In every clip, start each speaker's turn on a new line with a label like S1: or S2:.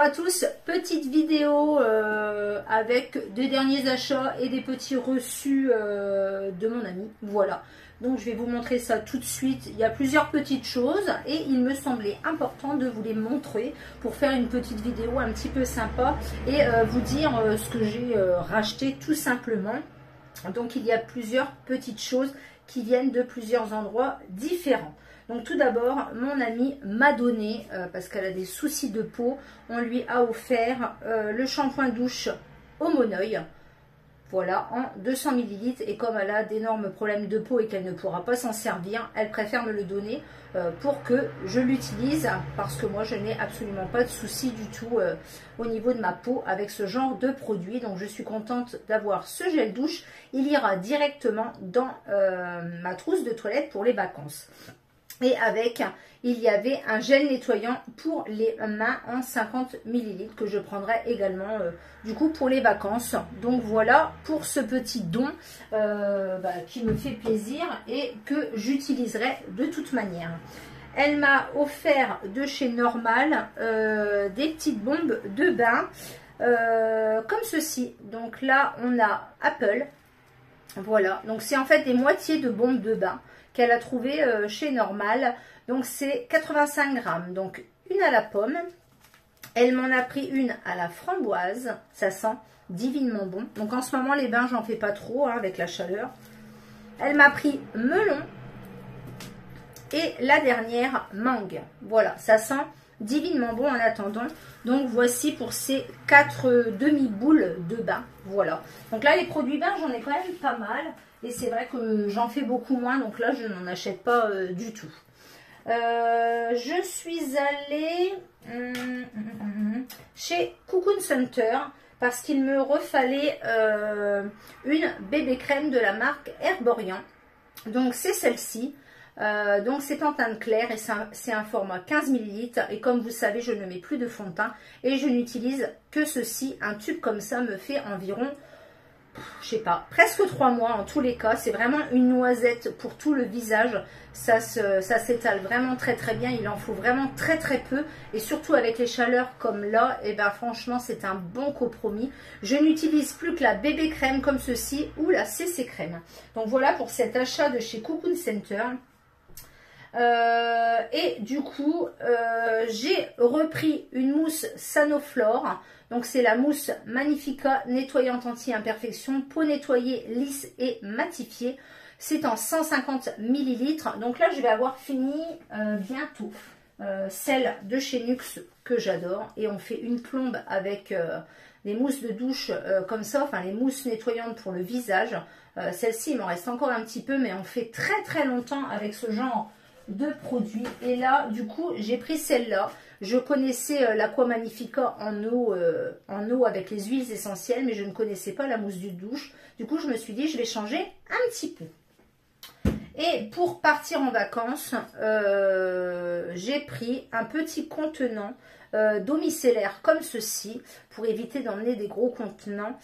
S1: à tous, petite vidéo euh, avec des derniers achats et des petits reçus euh, de mon ami, voilà. Donc je vais vous montrer ça tout de suite, il y a plusieurs petites choses et il me semblait important de vous les montrer pour faire une petite vidéo un petit peu sympa et euh, vous dire ce que j'ai racheté tout simplement. Donc il y a plusieurs petites choses qui viennent de plusieurs endroits différents. Donc tout d'abord, mon amie m'a donné, euh, parce qu'elle a des soucis de peau, on lui a offert euh, le shampoing douche Homonoï. Voilà, en 200 ml. Et comme elle a d'énormes problèmes de peau et qu'elle ne pourra pas s'en servir, elle préfère me le donner euh, pour que je l'utilise. Parce que moi, je n'ai absolument pas de soucis du tout au niveau de ma peau avec ce genre de produit. Donc, je suis contente d'avoir ce gel douche. Il ira directement dans ma trousse de toilette pour les vacances. Et avec, il y avait un gel nettoyant pour les mains en 50 ml que je prendrai également euh, du coup pour les vacances. Donc voilà pour ce petit don euh, bah, qui me fait plaisir et que j'utiliserai de toute manière. Elle m'a offert de chez Normal euh, des petites bombes de bain comme ceci. Donc là on a Apple. Voilà, donc c'est en fait des moitiés de bombes de bain qu'elle a trouvé euh, chez Normal. Donc c'est 85 grammes. Donc une à la pomme. Elle m'en a pris une à la framboise. Ça sent divinement bon. Donc en ce moment les bains j'en fais pas trop hein, avec la chaleur. Elle m'a pris melon. Et la dernière mangue. Voilà, ça sent divinement bon en attendant. Donc voici pour ces quatre demi-boules de bain. Voilà. Donc là les produits bains j'en ai quand même pas mal. Et c'est vrai que j'en fais beaucoup moins, donc là, je n'en achète pas euh, du tout. Euh, je suis allée hum, hum, hum, chez Cocoon Center parce qu'il me refallait euh, une bébé crème de la marque Herborian. Donc c'est celle-ci. Donc c'est en teinte claire et c'est un, format 15 ml. Et comme vous savez, je ne mets plus de fond de teint et je n'utilise que ceci. Un tube comme ça me fait environ je sais pas, presque trois mois en tous les cas. C'est vraiment une noisette pour tout le visage. Ça s'étale vraiment très très bien. Il en faut vraiment très très peu. Et surtout avec les chaleurs comme là, et eh ben franchement c'est un bon compromis. Je n'utilise plus que la bébé crème comme ceci ou la CC crème. Donc voilà pour cet achat de chez Cocoon Center. Euh, et du coup, euh, j'ai repris une mousse Sanoflore. Donc c'est la mousse Magnifica nettoyante anti-imperfection, peau nettoyée, lisse et matifiée. C'est en 150 ml. Donc là, je vais avoir fini euh, bientôt. celle de chez Nux que j'adore. Et on fait une plombe avec les mousses de douche comme ça. Enfin, les mousses nettoyantes pour le visage. Celle-ci, il m'en reste encore un petit peu. Mais on fait très très longtemps avec ce genre de produits. Et là, du coup, j'ai pris celle-là. Je connaissais euh, l'Aqua Magnifica en eau, euh, en eau avec les huiles essentielles, mais je ne connaissais pas la mousse du douche. Du coup, je me suis dit, je vais changer un petit peu. Et pour partir en vacances, euh, j'ai pris un petit contenant euh, d'eau micellaire comme ceci pour éviter d'emmener des gros contenants.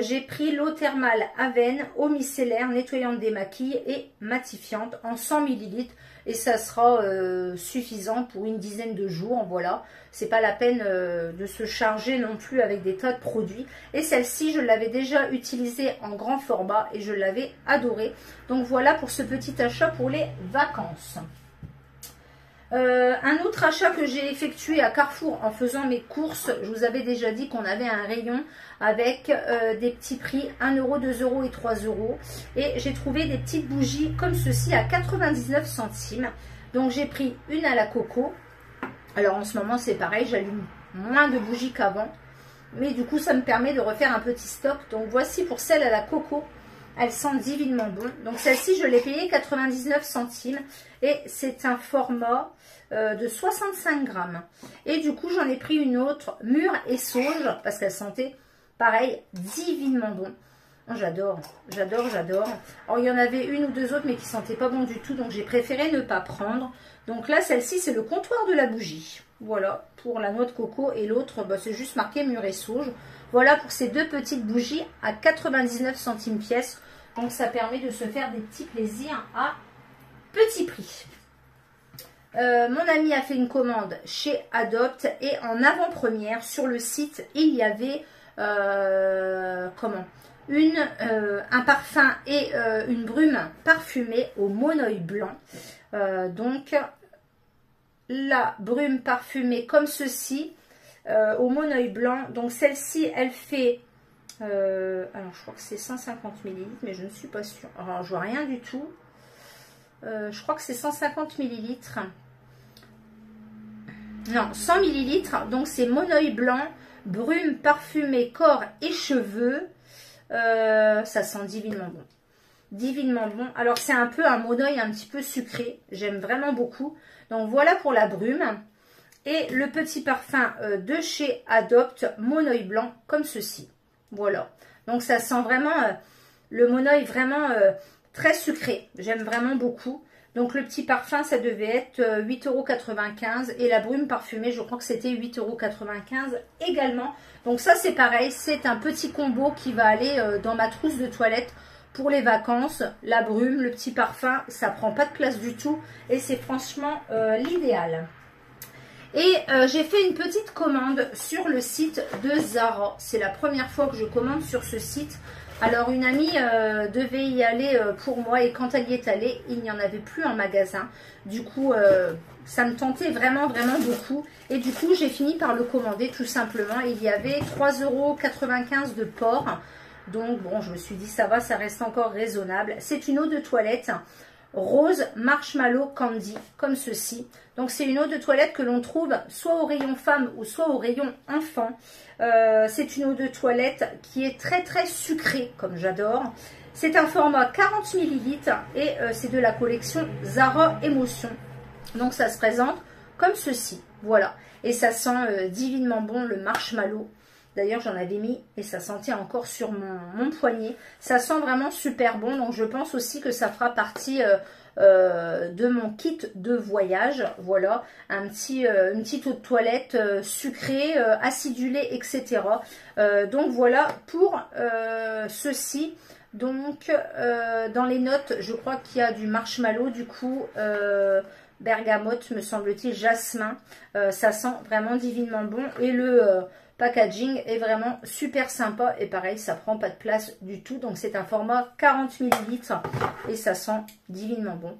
S1: J'ai pris l'eau thermale Aven, eau micellaire nettoyante des maquilles et matifiante en 100 ml et ça sera euh, suffisant pour une dizaine de jours. Voilà, c'est pas la peine de se charger non plus avec des tas de produits. Et celle-ci, je l'avais déjà utilisée en grand format et je l'avais adorée. Donc voilà pour ce petit achat pour les vacances. Euh, un autre achat que j'ai effectué à Carrefour en faisant mes courses, je vous avais déjà dit qu'on avait un rayon avec euh, des petits prix 1 euro, 2 euros et 3 euros. Et j'ai trouvé des petites bougies comme ceci à 99 centimes. Donc j'ai pris une à la coco. Alors en ce moment c'est pareil, j'allume moins de bougies qu'avant. Mais du coup ça me permet de refaire un petit stock. Donc voici pour celle à la coco. Elle sent divinement bon. Donc celle-ci, je l'ai payée 99 centimes. Et c'est un format euh, de 65 grammes. Et du coup, j'en ai pris une autre, mûre et sauge, parce qu'elle sentait, pareil, divinement bon. Oh, j'adore, j'adore, j'adore. Alors, il y en avait une ou deux autres, mais qui sentaient pas bon du tout. Donc, j'ai préféré ne pas prendre. Donc là, celle-ci, c'est le comptoir de la bougie. Voilà, pour la noix de coco. Et l'autre, bah, c'est juste marqué mûre et sauge. Voilà pour ces deux petites bougies à 99 centimes pièce. Donc ça permet de se faire des petits plaisirs à petit prix. euh, mon ami a fait une commande chez Adopt et en avant-première sur le site, il y avait euh, comment? Une, euh, un parfum et une brume parfumée au monoeil blanc. donc la brume parfumée comme ceci au monoeil blanc. Donc celle-ci, elle fait alors je crois que c'est 150 ml, mais je ne suis pas sûre. Alors je vois rien du tout. je crois que c'est 150 millilitres non, 100 millilitres. Donc c'est monoeil blanc, brume parfumée, corps et cheveux. Euh, ça sent divinement bon. Divinement bon. Alors c'est un peu un monoeil un petit peu sucré. J'aime vraiment beaucoup. Donc voilà pour la brume. Et le petit parfum euh, de chez Adopt, monoeil blanc, comme ceci. Voilà. Donc ça sent vraiment euh, le monoeil vraiment très sucré. J'aime vraiment beaucoup. Donc le petit parfum, ça devait être 8,95€ euh, et la brume parfumée, je crois que c'était 8,95€ également. Donc ça c'est pareil, c'est un petit combo qui va aller euh, dans ma trousse de toilette pour les vacances. La brume, le petit parfum, ça prend pas de place du tout et c'est franchement euh, l'idéal. Et j'ai fait une petite commande sur le site de Zara. C'est la première fois que je commande sur ce site. Alors une amie euh, devait y aller euh, pour moi et quand elle y est allée, il n'y en avait plus en magasin. Du coup, euh, ça me tentait vraiment, vraiment beaucoup. Et du coup, j'ai fini par le commander tout simplement. Il y avait 3,95€ de porc. Donc bon, je me suis dit ça va, ça reste encore raisonnable. C'est une eau de toilette rose marshmallow candy, comme ceci. Donc c'est une eau de toilette que l'on trouve soit au rayon femme ou soit au rayon enfant. Euh, c'est une eau de toilette qui est très très sucrée, comme j'adore. C'est un format 40 ml et euh, c'est de la collection Zara Emotion. Donc ça se présente comme ceci, voilà. Et ça sent euh, divinement bon le marshmallow. D'ailleurs, j'en avais mis et ça sentait encore sur mon, poignet. Ça sent vraiment super bon. Donc, je pense aussi que ça fera partie euh, euh, de mon kit de voyage. Voilà, un petit, euh, une petite eau de toilette sucrée, acidulée, etc. donc, voilà pour ceci. Donc, dans les notes, je crois qu'il y a du marshmallow, du coup, bergamote, me semble-t-il, jasmin. ça sent vraiment divinement bon. Et le packaging est vraiment super sympa. Et pareil ça prend pas de place du tout. Donc c'est un format 40 ml et ça sent divinement bon.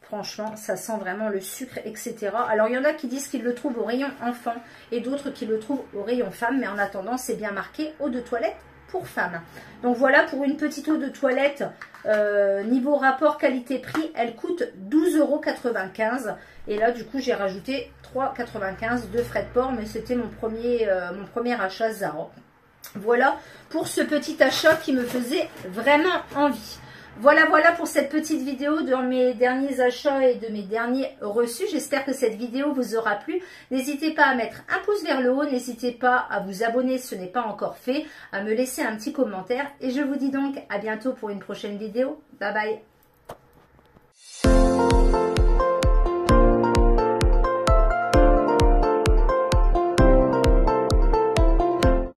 S1: Franchement ça sent vraiment le sucre etc alors il y en a qui disent qu'ils le trouvent au rayon enfant et d'autres qui le trouvent au rayon femme. Mais en attendant c'est bien marqué eau de toilette pour. Donc voilà, pour une petite eau de toilette, euh, niveau rapport qualité-prix, elle coûte 12,95€. Et là, du coup, j'ai rajouté 3,95€ de frais de port, mais c'était mon, premier, euh, mon premier achat Zara. Voilà pour ce petit achat qui me faisait vraiment envie. Voilà, voilà pour cette petite vidéo de mes derniers achats et de mes derniers reçus. J'espère que cette vidéo vous aura plu. N'hésitez pas à mettre un pouce vers le haut. N'hésitez pas à vous abonner si ce n'est pas encore fait. À me laisser un petit commentaire. Et je vous dis donc à bientôt pour une prochaine vidéo. Bye bye